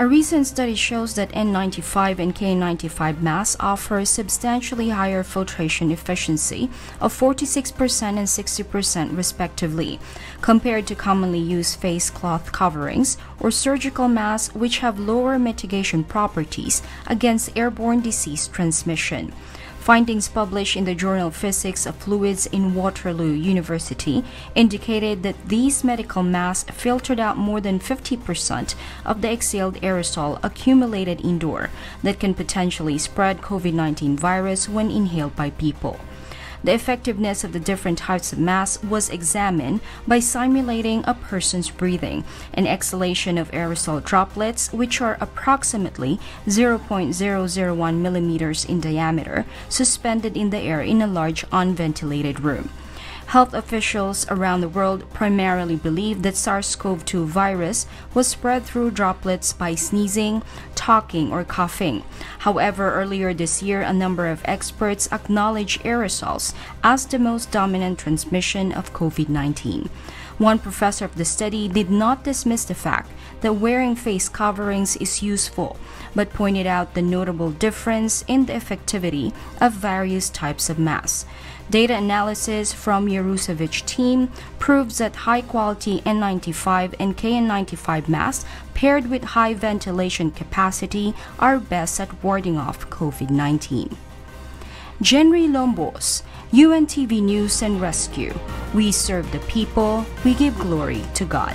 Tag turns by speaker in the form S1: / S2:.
S1: A recent study shows that N95 and KN95 masks offer a substantially higher filtration efficiency of 46% and 60% respectively, compared to commonly used face cloth coverings or surgical masks which have lower mitigation properties against airborne disease transmission. Findings published in the journal Physics of Fluids in Waterloo University indicated that these medical masks filtered out more than 50% of the exhaled aerosol accumulated indoor that can potentially spread COVID 19 virus when inhaled by people. The effectiveness of the different types of masks was examined by simulating a person's breathing and exhalation of aerosol droplets, which are approximately 0.001 millimeters in diameter, suspended in the air in a large unventilated room. Health officials around the world primarily believe that SARS CoV 2 virus was spread through droplets by sneezing, talking, or coughing. However, earlier this year, a number of experts acknowledged aerosols as the most dominant transmission of COVID 19. One professor of the study did not dismiss the fact that wearing face coverings is useful, but pointed out the notable difference in the effectivity of various types of masks. Data analysis from Yarusevych team proves that high-quality N95 and KN95 masks paired with high ventilation capacity are best at warding off COVID-19. Jenry Lombos, UNTV News and Rescue. We serve the people, we give glory to God.